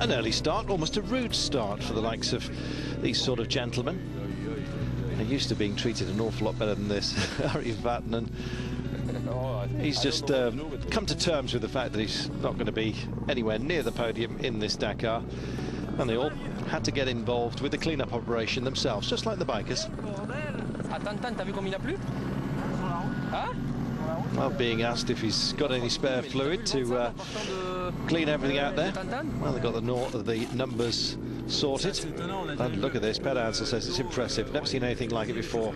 An early start, almost a rude start for the likes of these sort of gentlemen. They're used to being treated an awful lot better than this. Ari Vatanen. He's just um, come to terms with the fact that he's not going to be anywhere near the podium in this Dakar. And they all had to get involved with the clean-up operation themselves, just like the bikers. Well, being asked if he's got any spare fluid to uh, clean everything out there. Well, they've got the, of the numbers sorted. And look at this, Hansel says it's impressive. Never seen anything like it before.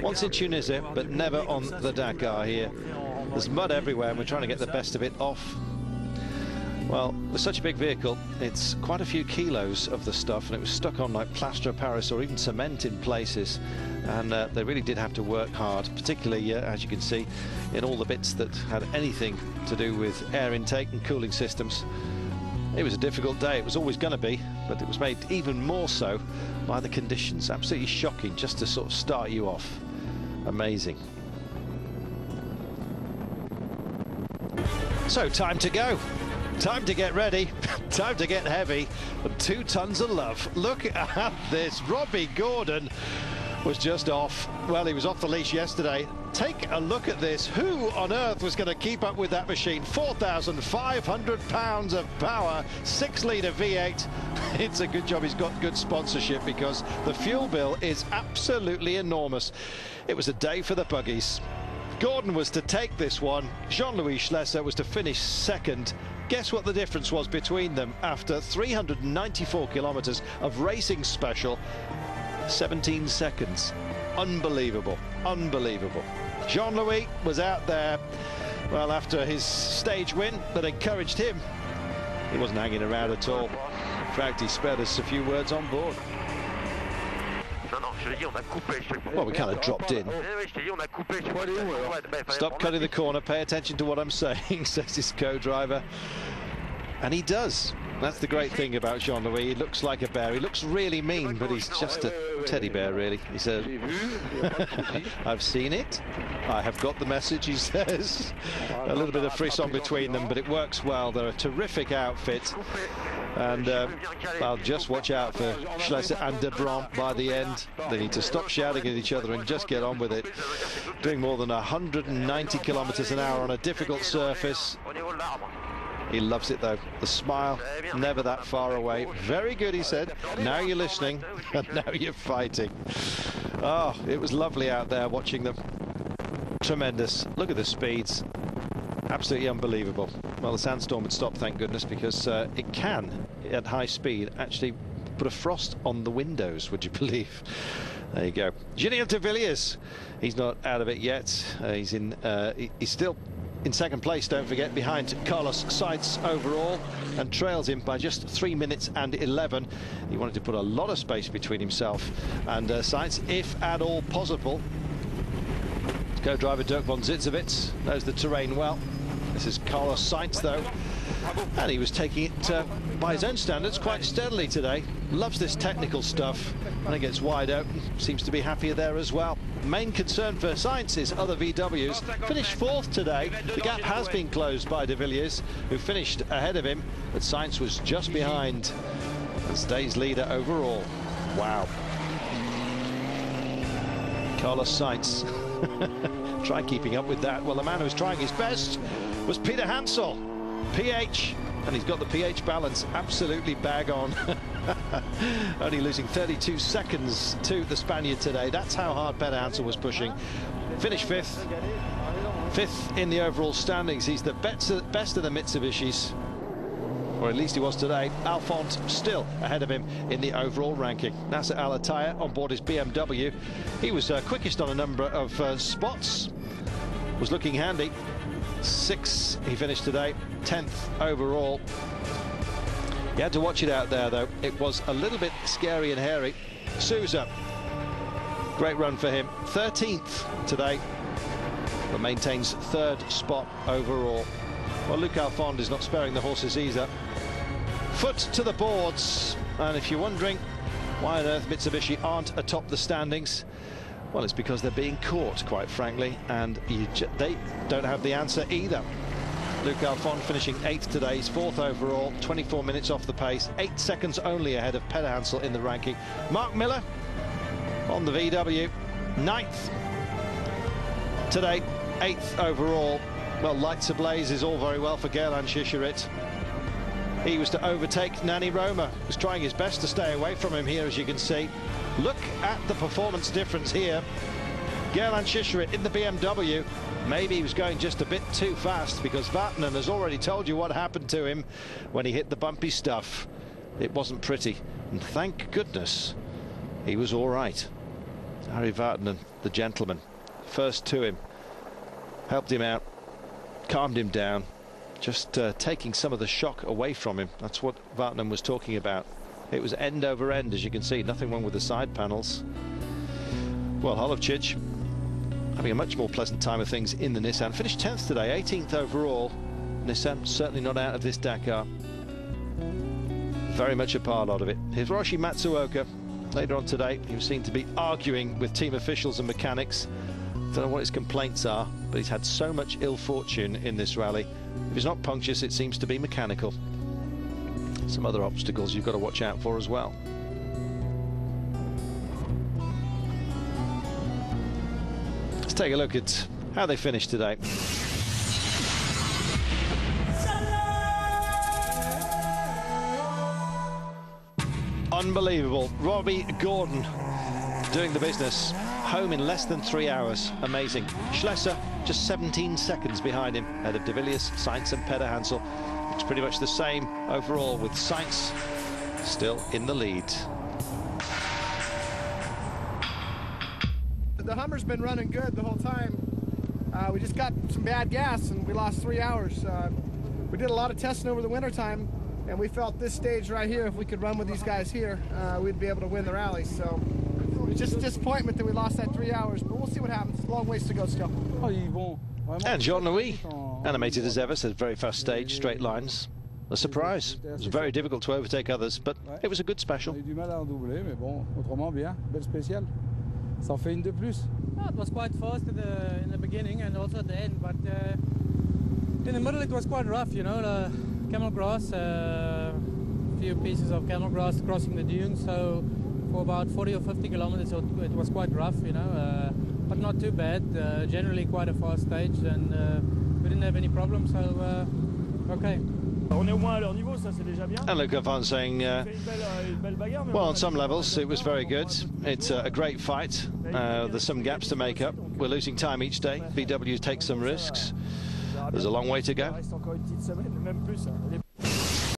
Once in Tunisia, but never on the Dakar here. There's mud everywhere, and we're trying to get the best of it off. Well, with such a big vehicle, it's quite a few kilos of the stuff, and it was stuck on like plaster of Paris or even cement in places. And uh, they really did have to work hard, particularly, uh, as you can see, in all the bits that had anything to do with air intake and cooling systems. It was a difficult day, it was always going to be, but it was made even more so by the conditions. Absolutely shocking just to sort of start you off. Amazing. So, time to go. Time to get ready, time to get heavy, and two tons of love. Look at this, Robby Gordon was just off. Well, he was off the leash yesterday. Take a look at this. Who on earth was going to keep up with that machine? 4,500 pounds of power, six litre V8. It's a good job he's got good sponsorship because the fuel bill is absolutely enormous. It was a day for the buggies. Gordon was to take this one. Jean-Louis Schlesser was to finish second. Guess what the difference was between them after 394 kilometres of racing special? 17 seconds. Unbelievable. Unbelievable. Jean-Louis was out there, well, after his stage win that encouraged him. He wasn't hanging around at all. In fact, he spared us a few words on board. Well, we kind of dropped in. Stop cutting the corner, pay attention to what I'm saying, says his co-driver. And he does. That's the great thing about Jean-Louis. He looks like a bear. He looks really mean, but he's just a teddy bear, really. He says, I've seen it. I have got the message, he says. A little bit of frisson between them, but it works well. They're a terrific outfit. And uh, I'll just watch out for Schlesser and Debron by the end. They need to stop shouting at each other and just get on with it. Doing more than 190 kilometers an hour on a difficult surface. He loves it though. The smile, never that far away. Very good, he said. Now you're listening, and now you're fighting. Oh, it was lovely out there watching them. Tremendous. Look at the speeds. Absolutely unbelievable. Well, the sandstorm had stopped, thank goodness, because uh, it can, at high speed, actually put a frost on the windows, would you believe? There you go. Giniel de Villiers, he's not out of it yet. Uh, he's in. Uh, he, he's still in second place, don't forget, behind Carlos Sainz overall and trails him by just 3 minutes and 11. He wanted to put a lot of space between himself and uh, Sainz, if at all possible. Co-driver Dirk von Zitzewitz knows the terrain well. This is Carlos Sainz, though, and he was taking it uh, by his own standards quite steadily today. Loves this technical stuff. When it gets wide open, seems to be happier there as well. Main concern for Sainz is other VWs. Finished fourth today. The gap has been closed by De Villiers, who finished ahead of him, but Sainz was just behind and stays leader overall. Wow. Carlos Sainz. Try keeping up with that. Well, the man who was trying his best was Peterhansel. PH, and he's got the PH balance absolutely bag on. Only losing 32 seconds to the Spaniard today. That's how hard Peterhansel was pushing. Finished fifth. Fifth in the overall standings. He's the best of, the Mitsubishis. Or at least he was today. Alphand still ahead of him in the overall ranking. Nasser Al on board his BMW. He was uh, quickest on a number of uh, spots. Was looking handy. Six he finished today. 10th overall. You had to watch it out there, though. It was a little bit scary and hairy. Sousa, great run for him. 13th today, but maintains third spot overall. Well, Luc Alphand is not sparing the horses either. Foot to the boards, and if you're wondering why on earth Mitsubishi aren't atop the standings, well, it's because they're being caught, quite frankly, and they don't have the answer either. Luc Alphand finishing eighth today, he's fourth overall, 24 minutes off the pace, eight seconds only ahead of Peterhansel in the ranking. Mark Miller on the VW, ninth today, eighth overall. Well, lights ablaze is all very well for Guerlain Chicherit. He was to overtake Nani Roma, was trying his best to stay away from him here, as you can see. Look at the performance difference here. Guerlain Chicherit in the BMW. Maybe he was going just a bit too fast because Vatanen has already told you what happened to him when he hit the bumpy stuff. It wasn't pretty. And thank goodness he was all right. Ari Vatanen, the gentleman, first to him, helped him out, calmed him down, just uh, taking some of the shock away from him. That's what Vatanen was talking about. It was end over end, as you can see, nothing wrong with the side panels. Well, Holowczyc having a much more pleasant time of things in the Nissan. Finished 10th today, 18th overall. Nissan certainly not out of this Dakar. Very much a part of it. Here's Hiroshi Masuoka, later on today, he was seen to be arguing with team officials and mechanics. Don't know what his complaints are, but he's had so much ill fortune in this rally. If he's not punctious, it seems to be mechanical. Some other obstacles you've got to watch out for as well. Let's take a look at how they finished today. Unbelievable. Robby Gordon doing the business. Home in less than three hours. Amazing. Schlesser just 17 seconds behind him, ahead of De Villiers, Sainz and Peterhansel. It's pretty much the same overall with Sainz still in the lead. The Hummer's been running good the whole time. Uh, we just got some bad gas and we lost three hours. Uh, we did a lot of testing over the winter time and we felt this stage right here, if we could run with these guys here, uh, we'd be able to win the rally. So it's just a disappointment that we lost that three hours, but we'll see what happens. Long ways to go still. And Jean-Louis, animated as ever, said very fast stage, straight lines. A surprise. It was very difficult to overtake others, but it was a good special. Ça fait une de plus. It was quite fast in the, in the beginning and also at the end, but uh, in the middle it was quite rough, you know, the camel grass, a uh, few pieces of camel grass crossing the dunes, so for about 40 or 50 kilometers it was quite rough, you know, uh, but not too bad. Uh, generally quite a fast stage and uh, we didn't have any problems, so And Luc Alphand saying, uh, well, on some levels, it was very good. It's a great fight. Uh, there's some gaps to make up. We're losing time each day. VW takes some risks. There's a long way to go.